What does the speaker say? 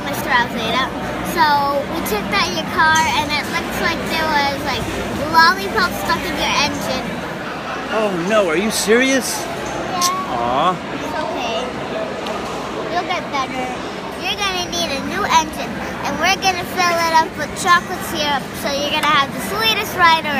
know, Mr. Alzada. So we checked out your car, and it looks like there was like lollipop stuck in your engine. Oh no, are you serious? Yeah. Aw. It's okay. You'll get better. You're gonna need a new engine, and we're gonna fill it up with chocolate syrup, so you're gonna have the sweetest ride around.